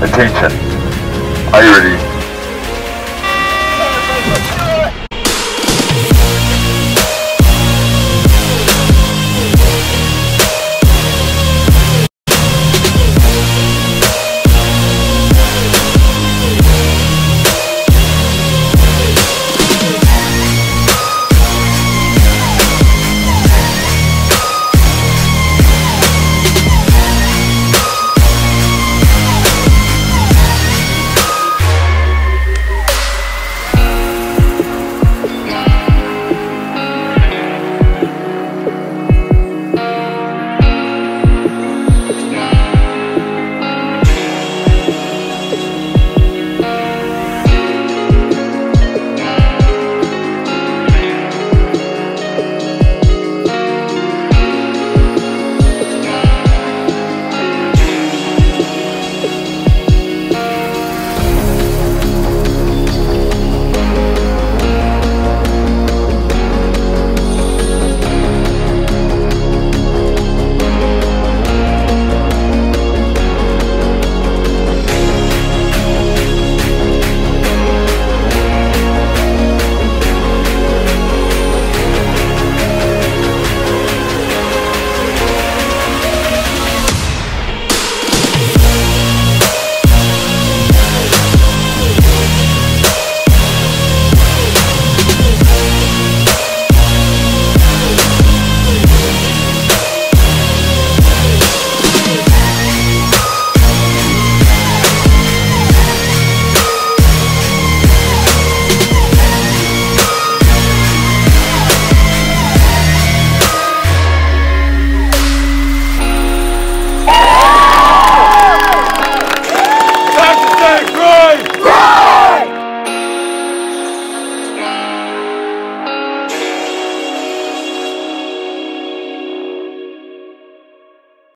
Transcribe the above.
Attention. Are you ready?